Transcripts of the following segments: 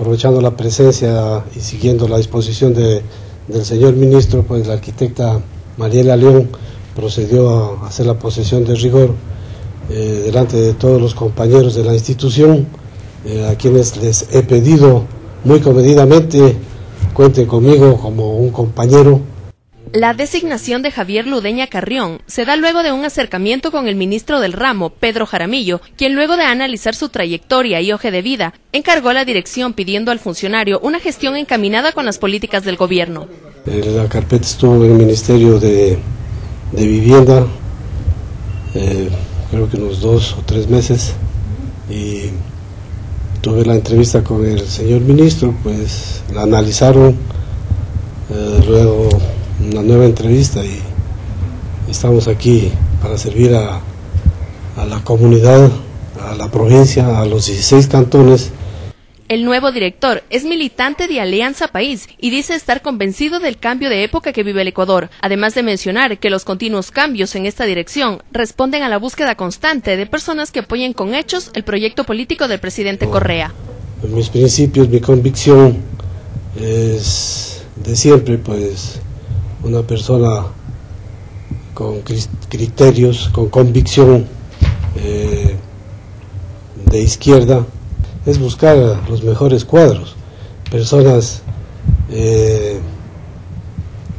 aprovechando la presencia y siguiendo la disposición de, del señor ministro, pues la arquitecta Mariela León procedió a hacer la posesión de rigor eh, delante de todos los compañeros de la institución, eh, a quienes les he pedido muy comedidamente cuenten conmigo como un compañero la designación de Javier Ludeña Carrión se da luego de un acercamiento con el ministro del ramo, Pedro Jaramillo, quien luego de analizar su trayectoria y hoja de vida, encargó la dirección pidiendo al funcionario una gestión encaminada con las políticas del gobierno. Eh, la carpeta estuvo en el Ministerio de, Vivienda, eh, creo que unos dos o tres meses, y tuve la entrevista con el señor ministro, pues la analizaron, eh, luego una nueva entrevista y estamos aquí para servir a, a la comunidad, a la provincia, a los 16 cantones. El nuevo director es militante de Alianza País y dice estar convencido del cambio de época que vive el Ecuador, además de mencionar que los continuos cambios en esta dirección responden a la búsqueda constante de personas que apoyen con hechos el proyecto político del presidente Correa. Mis principios, mi convicción es de siempre, pues una persona con criterios, con convicción eh, de izquierda, es buscar los mejores cuadros, personas eh,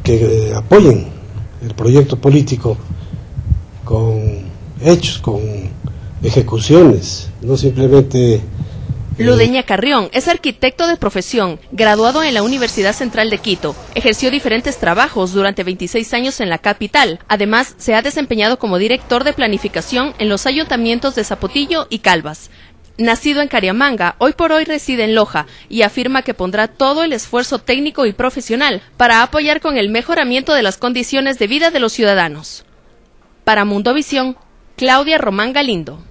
que apoyen el proyecto político con hechos, con ejecuciones, no simplemente Ludeña Carrión es arquitecto de profesión, graduado en la Universidad Central de Quito. Ejerció diferentes trabajos durante 26 años en la capital. Además, se ha desempeñado como director de planificación en los ayuntamientos de Zapotillo y Calvas. Nacido en Cariamanga, hoy por hoy reside en Loja y afirma que pondrá todo el esfuerzo técnico y profesional para apoyar con el mejoramiento de las condiciones de vida de los ciudadanos. Para Mundovisión, Claudia Román Galindo.